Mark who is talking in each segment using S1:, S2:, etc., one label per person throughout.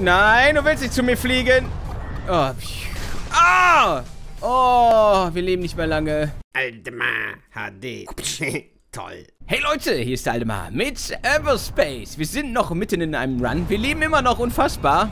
S1: Nein, du willst nicht zu mir fliegen. Oh. Ah! Oh, wir leben nicht mehr lange.
S2: Aldemar HD. Toll.
S1: Hey Leute, hier ist Aldemar mit Everspace. Wir sind noch mitten in einem Run. Wir leben immer noch unfassbar.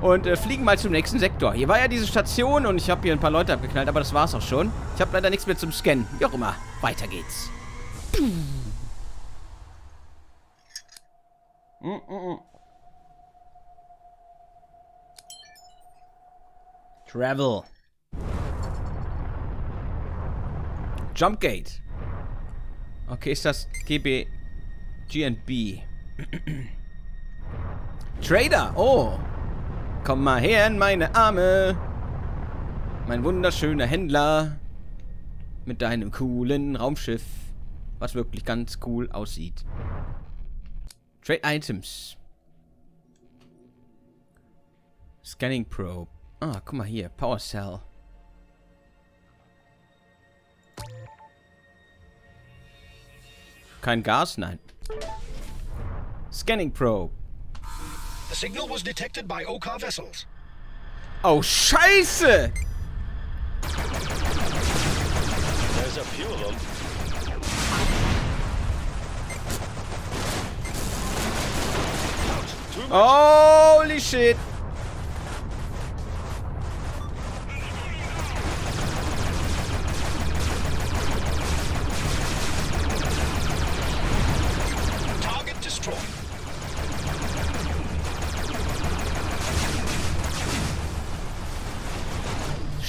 S1: Und äh, fliegen mal zum nächsten Sektor. Hier war ja diese Station und ich habe hier ein paar Leute abgeknallt, aber das war's auch schon. Ich habe leider nichts mehr zum Scannen. Wie auch immer. Weiter geht's. Mm -mm Travel. Jump Gate. Okay, ist das GB GNB. Trader. Oh. Komm mal her in meine Arme. Mein wunderschöner Händler. Mit deinem coolen Raumschiff. Was wirklich ganz cool aussieht. Trade Items. Scanning Probe. Ah, guck mal hier. Power Cell. Kein Gas? Nein. Scanning Probe.
S3: The signal was detected by Okar vessels.
S1: Oh, scheiße!
S4: There's a. Too much.
S1: Holy shit!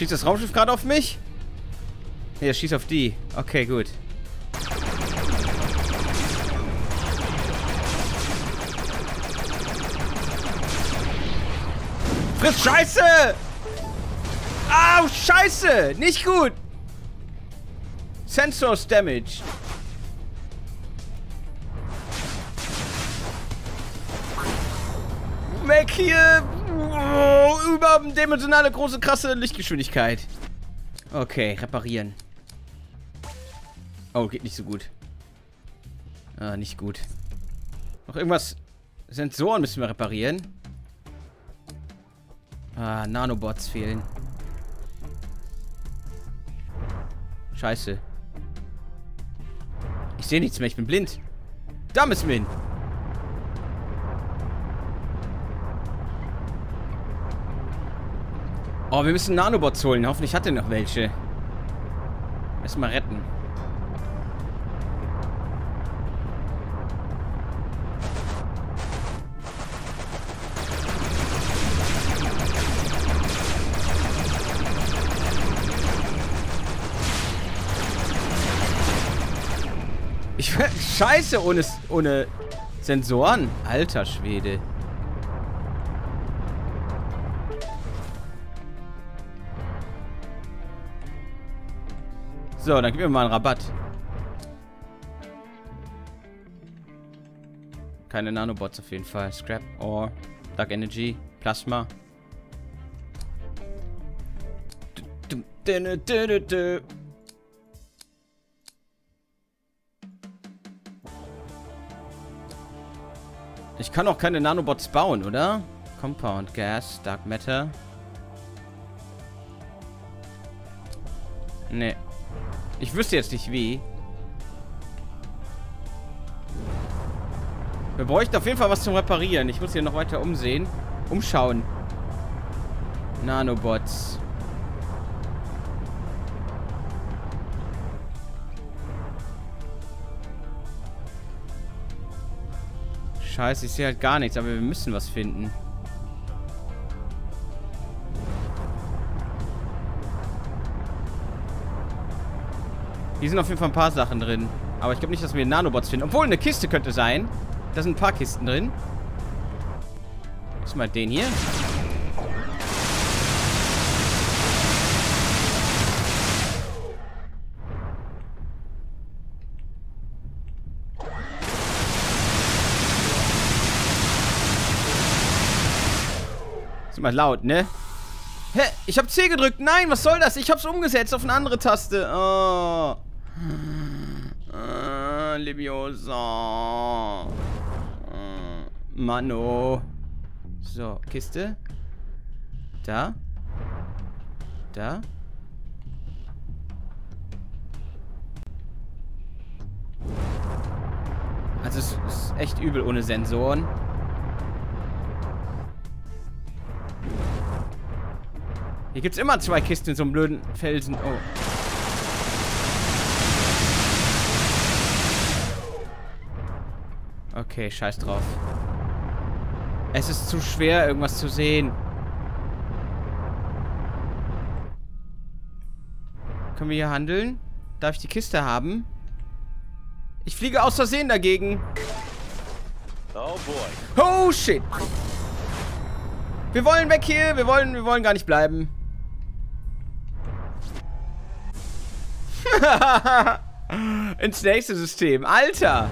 S1: Schießt das Raumschiff gerade auf mich? Nee, er schießt auf die. Okay, gut. Friss Scheiße! Au, Scheiße! Nicht gut! Sensors damaged. Weg hier! Überdimensionale große krasse Lichtgeschwindigkeit. Okay, reparieren. Oh, geht nicht so gut. Ah, nicht gut. Noch irgendwas. Sensoren müssen wir reparieren. Ah, Nanobots fehlen. Scheiße. Ich sehe nichts mehr, ich bin blind. Da müssen wir hin. Oh, wir müssen Nanobots holen. Hoffentlich hat er noch welche. Erstmal retten. Ich Scheiße ohne, ohne Sensoren. Alter Schwede. So, dann gib mir mal einen Rabatt. Keine Nanobots auf jeden Fall. Scrap, Ore, Dark Energy, Plasma. Ich kann auch keine Nanobots bauen, oder? Compound Gas, Dark Matter. Nee. Ich wüsste jetzt nicht wie. Wir bräuchten auf jeden Fall was zum Reparieren. Ich muss hier noch weiter umsehen. Umschauen. Nanobots. Scheiße, ich sehe halt gar nichts, aber wir müssen was finden. Hier sind auf jeden Fall ein paar Sachen drin. Aber ich glaube nicht, dass wir Nanobots finden. Obwohl, eine Kiste könnte sein. Da sind ein paar Kisten drin. Erstmal den hier. Ist immer laut, ne? Hä? Ich hab C gedrückt. Nein, was soll das? Ich hab's umgesetzt auf eine andere Taste. Oh. Äh, Mano. So, Kiste. Da. Da. Also es ist echt übel ohne Sensoren. Hier gibt es immer zwei Kisten in so einem blöden Felsen. Oh. Okay, scheiß drauf. Es ist zu schwer, irgendwas zu sehen. Können wir hier handeln? Darf ich die Kiste haben? Ich fliege aus Versehen dagegen.
S4: Oh boy.
S1: Oh, shit. Wir wollen weg hier. Wir wollen, wir wollen gar nicht bleiben. Ins nächste System. Alter.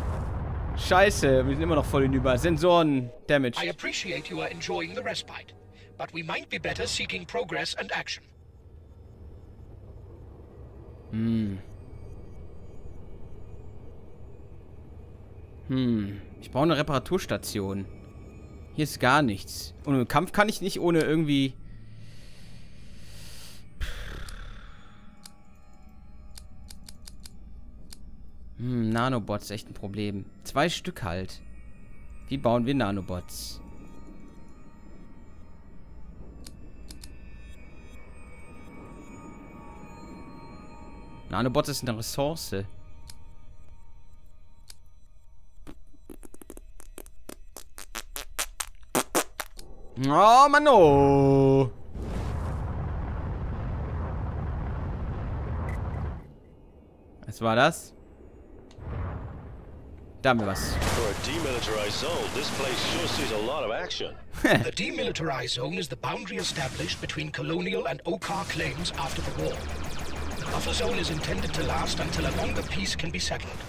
S1: Scheiße. Wir sind immer noch voll hinüber. Sensoren. Damage.
S3: I appreciate you are enjoying the respite, but we might be better seeking progress and action.
S1: Hm. Ich brauche eine Reparaturstation. Hier ist gar nichts. Und im Kampf kann ich nicht ohne irgendwie... Hm, Nanobots, echt ein Problem. Zwei Stück halt. Wie bauen wir Nanobots? Nanobots ist eine Ressource. Oh, Mann, oh. Was war das? Da haben was.
S4: For a demilitarized zone, this place sure sees a lot of action.
S3: The demilitarized zone is the boundary established between colonial and Okar claims after the war. The buffer zone is intended to last until a longer peace can be settled.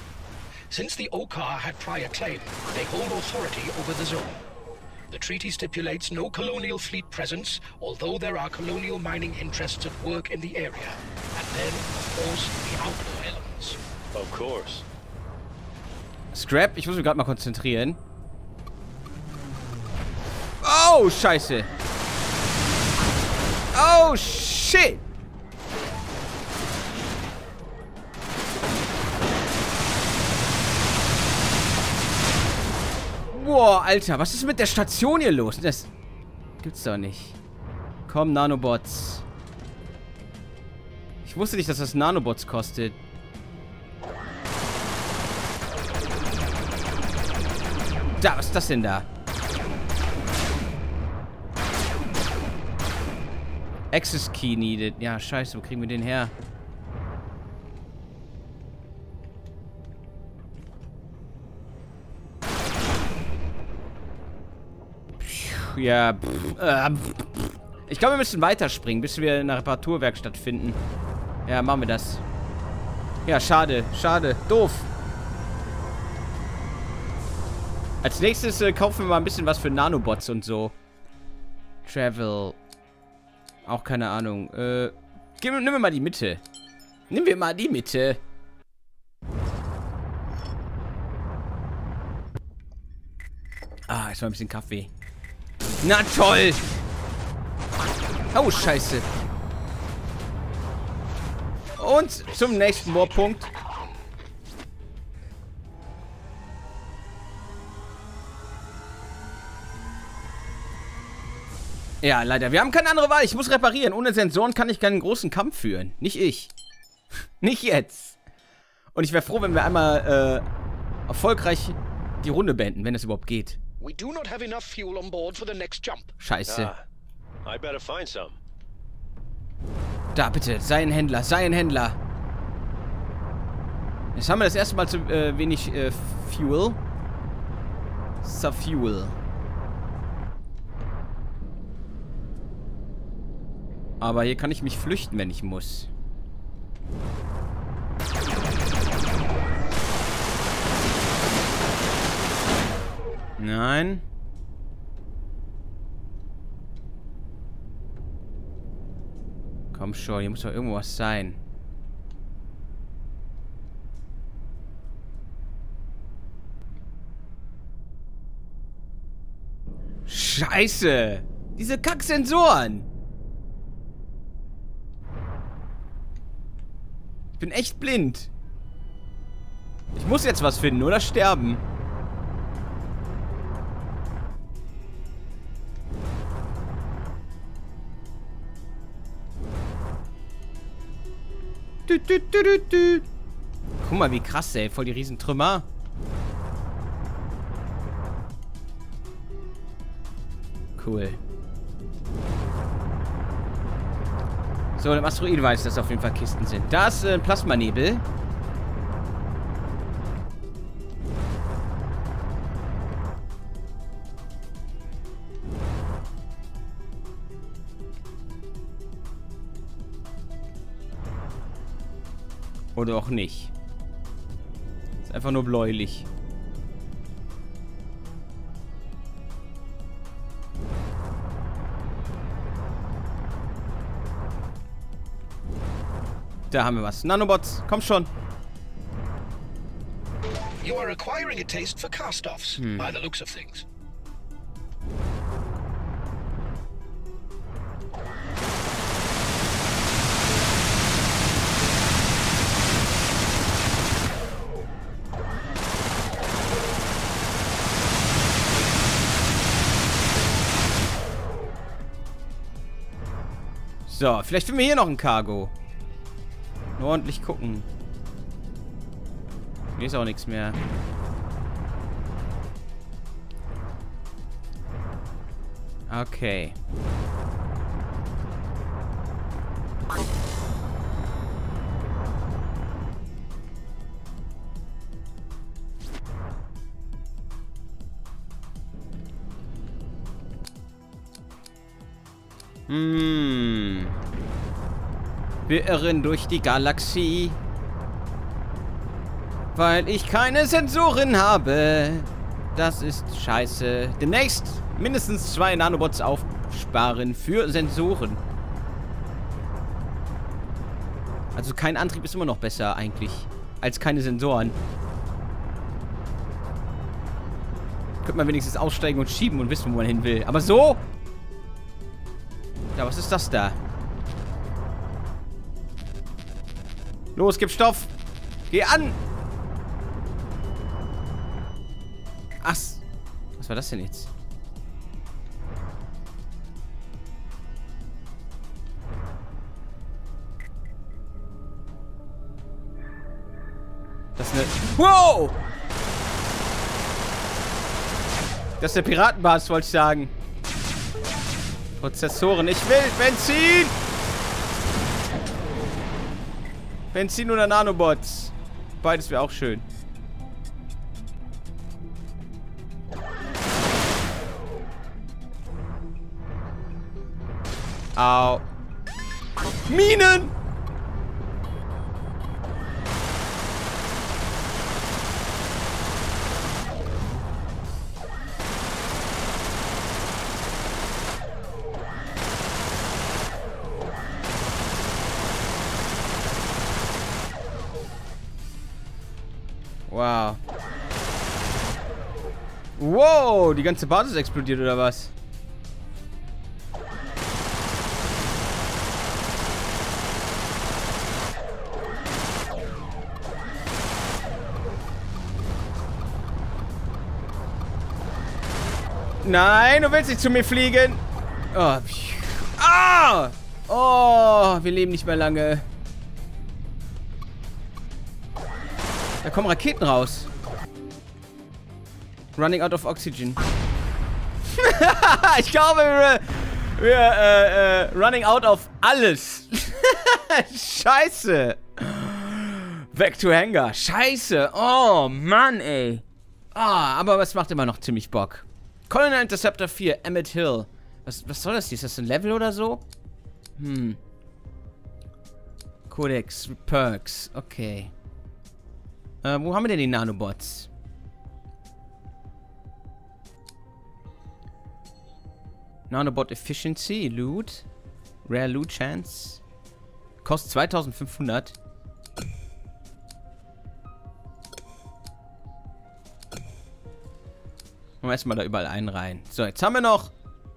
S3: Since the Okar had prior claim, they hold authority over the zone. The treaty stipulates no colonial fleet presence, although there are colonial mining interests at work in the area. And then, of course, the outlaw elements.
S4: Of course.
S1: Scrap, ich muss mich gerade mal konzentrieren. Oh, scheiße. Oh, shit. Boah, Alter, was ist mit der Station hier los? Das gibt's doch nicht. Komm, Nanobots. Ich wusste nicht, dass das Nanobots kostet. Da, was ist das denn da? Access Key needed. Ja, scheiße, wo kriegen wir den her? Ja, äh, pff. ich glaube, wir müssen weiterspringen, bis wir eine Reparaturwerkstatt finden. Ja, machen wir das. Ja, schade, schade, doof. Als nächstes äh, kaufen wir mal ein bisschen was für Nanobots und so. Travel. Auch keine Ahnung. Äh, gib, nimm mir mal die Mitte. Nimm wir mal die Mitte. Ah, jetzt mal ein bisschen Kaffee. Na toll. Oh, scheiße. Und zum nächsten Moorpunkt. Ja, leider. Wir haben keine andere Wahl. Ich muss reparieren. Ohne Sensoren kann ich keinen großen Kampf führen. Nicht ich. Nicht jetzt. Und ich wäre froh, wenn wir einmal äh, erfolgreich die Runde beenden, wenn es überhaupt geht.
S3: We do not have enough fuel on board for the next jump.
S1: Scheiße.
S4: Ah, I better find some.
S1: Da, bitte. Sei ein Händler. Sei ein Händler. Jetzt haben wir das erste Mal zu äh, wenig äh, Fuel. Subfuel. Aber hier kann ich mich flüchten, wenn ich muss. Nein. Komm schon, hier muss doch irgendwo was sein. Scheiße. Diese Kacksensoren. Bin echt blind. Ich muss jetzt was finden oder sterben. Du, du, du, du, du. Guck mal, wie krass, ey. Voll die Riesentrümmer. Cool. So, der Asteroid weiß, dass auf jeden Fall Kisten sind. Da ist äh, ein Plasmanebel. Oder auch nicht. Ist einfach nur bläulich. Da haben wir was. Nanobots, komm schon.
S3: You are acquiring a taste for cast-offs, by the looks of things.
S1: So, vielleicht finden wir hier noch ein Cargo. Nur ordentlich gucken. Hier ist auch nichts mehr. Okay. Hm. Wir irren durch die Galaxie. Weil ich keine Sensoren habe. Das ist scheiße. Demnächst mindestens zwei Nanobots aufsparen für Sensoren. Also kein Antrieb ist immer noch besser eigentlich. Als keine Sensoren. Könnte man wenigstens aussteigen und schieben und wissen, wo man hin will. Aber so... Ja, was ist das da? Los, gib Stoff. Geh an. Ach, was war das denn jetzt? Das ist eine... Wow! Das ist eine Piratenbasis, wollte ich sagen. Prozessoren. Ich will Benzin! Benzin oder Nanobots. Beides wäre auch schön. Au. Minen! Wow. Wow, die ganze Basis explodiert oder was? Nein, du willst nicht zu mir fliegen. Oh. Ah! Oh, wir leben nicht mehr lange. Da kommen Raketen raus. Running out of oxygen. ich glaube, wir, wir äh, äh, running out of alles. Scheiße. Back to Hangar. Scheiße. Oh, Mann, ey. Ah, aber es macht immer noch ziemlich Bock. Colonel Interceptor 4, Emmett Hill. Was, was soll das hier? Ist das ein Level oder so? Hm. Codex, Perks. Okay. Äh, wo haben wir denn die Nanobots? Nanobot Efficiency, Loot. Rare Loot Chance. Kostet 2500. Machen wir erstmal da überall einen rein. So, jetzt haben wir noch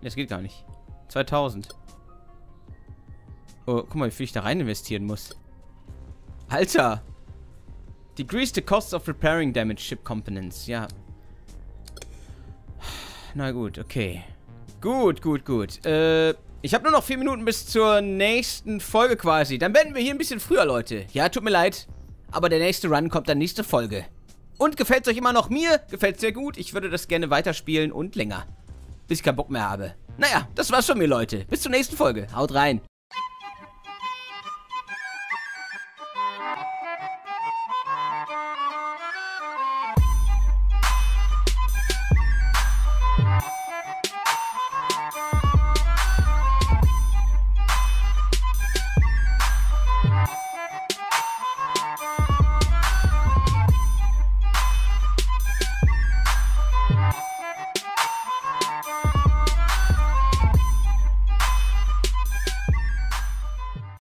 S1: das geht gar nicht. 2000. Oh, guck mal, wie viel ich da rein investieren muss. Alter! Decrease the cost of repairing damage ship components. Ja. Na gut, okay. Gut, gut, gut. Äh, ich habe nur noch vier Minuten bis zur nächsten Folge quasi. Dann beenden wir hier ein bisschen früher, Leute. Ja, tut mir leid. Aber der nächste Run kommt dann nächste Folge. Und gefällt es euch immer noch mir? Gefällt sehr gut. Ich würde das gerne weiterspielen und länger. Bis ich keinen Bock mehr habe. Naja, das war's von mir, Leute. Bis zur nächsten Folge. Haut rein.